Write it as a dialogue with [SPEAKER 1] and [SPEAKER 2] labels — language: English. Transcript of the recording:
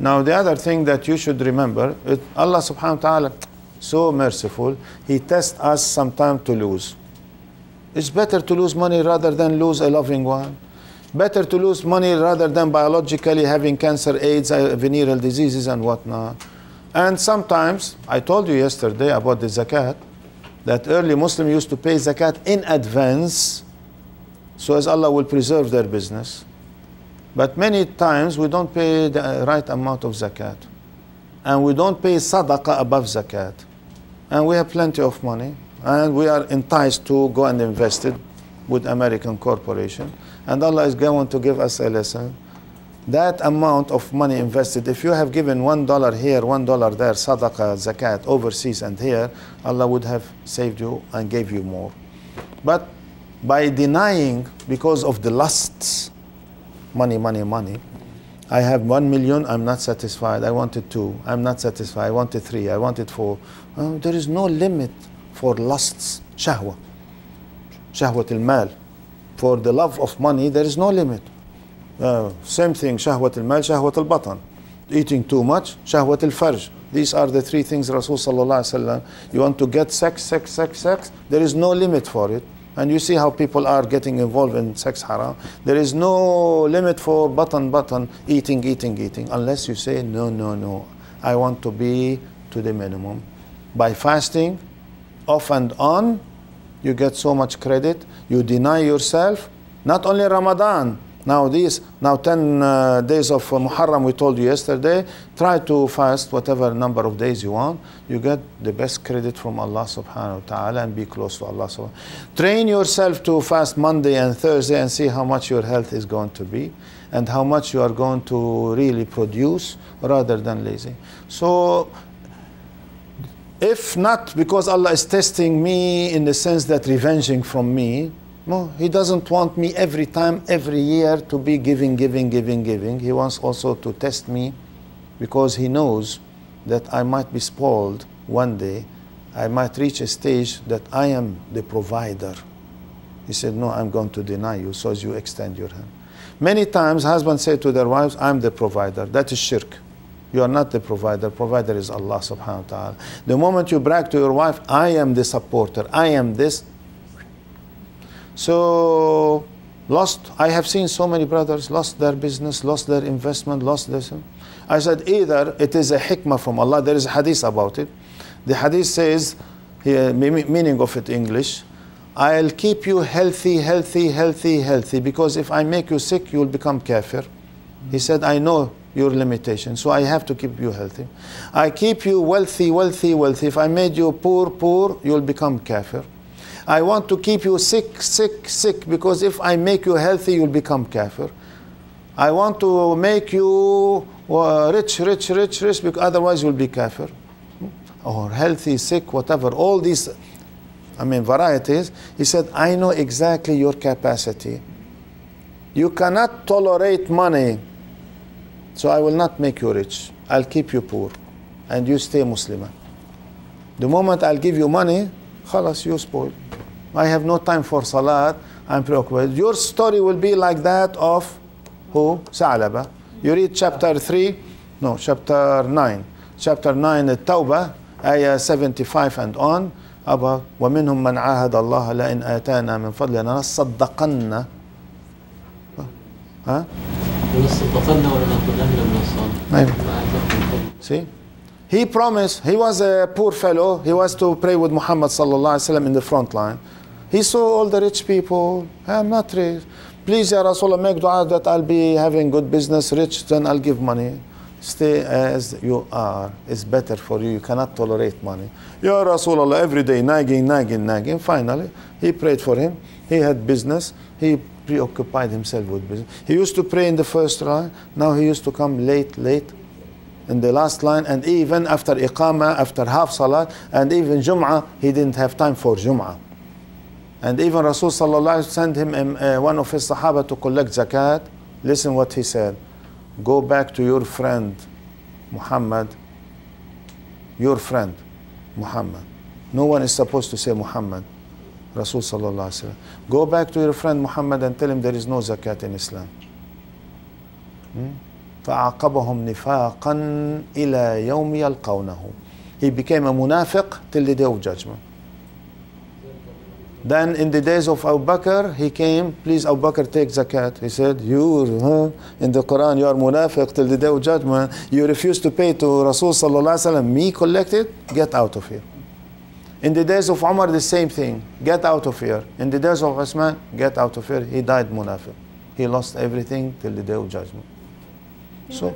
[SPEAKER 1] Now the other thing that you should remember, it, Allah subhanahu wa ta'ala, so merciful, He tests us sometime to lose. It's better to lose money rather than lose a loving one. Better to lose money rather than biologically having cancer, AIDS, uh, venereal diseases and whatnot. And sometimes, I told you yesterday about the zakat, that early Muslim used to pay zakat in advance so as Allah will preserve their business. But many times we don't pay the right amount of zakat. And we don't pay sadaqah above zakat. And we have plenty of money. And we are enticed to go and invest it with American corporation. And Allah is going to give us a lesson. That amount of money invested, if you have given one dollar here, one dollar there, sadaqah, zakat, overseas and here, Allah would have saved you and gave you more. But by denying because of the lusts, money, money, money, I have one million, I'm not satisfied. I wanted two, I'm not satisfied. I wanted three, I wanted four. Uh, there is no limit for lusts, shahwa, shahwat al-mal. For the love of money, there is no limit. Uh, same thing, shahwat al-mal, shahwat al-batan. Eating too much, shahwat al-farj. These are the three things Rasul sallallahu alaihi wasallam. You want to get sex, sex, sex, sex. There is no limit for it. And you see how people are getting involved in sex haram. There is no limit for button, button, eating, eating, eating, unless you say, no, no, no. I want to be to the minimum. By fasting, off and on, you get so much credit. You deny yourself. Not only Ramadan. Now these, now 10 uh, days of uh, Muharram we told you yesterday, try to fast whatever number of days you want. You get the best credit from Allah subhanahu wa ta'ala and be close to Allah subhanahu Train yourself to fast Monday and Thursday and see how much your health is going to be and how much you are going to really produce rather than lazy. So if not because Allah is testing me in the sense that revenging from me, no, He doesn't want me every time, every year to be giving, giving, giving, giving. He wants also to test me because He knows that I might be spoiled one day. I might reach a stage that I am the provider. He said, No, I'm going to deny you, so as you extend your hand. Many times, husbands say to their wives, I'm the provider. That is shirk. You are not the provider. Provider is Allah subhanahu wa ta'ala. The moment you brag to your wife, I am the supporter, I am this. So, lost, I have seen so many brothers lost their business, lost their investment, lost this. I said, either it is a hikmah from Allah, there is a hadith about it. The hadith says, here, uh, meaning of it English, I'll keep you healthy, healthy, healthy, healthy, because if I make you sick, you'll become kafir. He said, I know your limitation, so I have to keep you healthy. I keep you wealthy, wealthy, wealthy. If I made you poor, poor, you'll become kafir. I want to keep you sick, sick, sick, because if I make you healthy, you'll become kafir. I want to make you uh, rich, rich, rich, rich, because otherwise you'll be kafir. Or healthy, sick, whatever. All these, I mean, varieties. He said, I know exactly your capacity. You cannot tolerate money, so I will not make you rich. I'll keep you poor, and you stay Muslim. The moment I'll give you money, khalas, you spoil. I have no time for salat. I'm preoccupied. Your story will be like that of who? Sa'laba. You read chapter 3, no, chapter 9. Chapter 9, Tawbah, ayah 75 and on, about ومنهم من عاهد الله لئن آتانا من فضل لنصدقن ها؟
[SPEAKER 2] ولنصدقن ولنكونن من الصالحين فضل.
[SPEAKER 1] See? He promised, he was a poor fellow, he was to pray with Muhammad wasallam in the front line. He saw all the rich people, I'm not rich. Please, Ya Rasulullah, make dua that I'll be having good business, rich, then I'll give money. Stay as you are. It's better for you. You cannot tolerate money. Ya Rasulullah, every day nagging, nagging, nagging. Finally, he prayed for him. He had business. He preoccupied himself with business. He used to pray in the first line. Now he used to come late, late in the last line. And even after Iqamah, after half Salat, and even Jum'ah, he didn't have time for Jum'ah. And even Rasul sent him um, uh, one of his Sahaba to collect zakat. Listen what he said. Go back to your friend Muhammad. Your friend Muhammad. No one is supposed to say Muhammad. Rasul sallallahu. Go back to your friend Muhammad and tell him there is no zakat in Islam. Hmm? فأعقبهم نفاقا إلى يوم يلقونه. He became a munafiq till the day of judgment. Then in the days of Abu Bakr, he came, please Abu Bakr take zakat. He said, you, huh, in the Quran, you are munafiq till the day of judgment. You refuse to pay to Rasul sallallahu alaihi wasallam. Me collect it, get out of here. In the days of Umar, the same thing. Get out of here. In the days of Usman, get out of here. He died munafiq. He lost everything till the day of judgment. So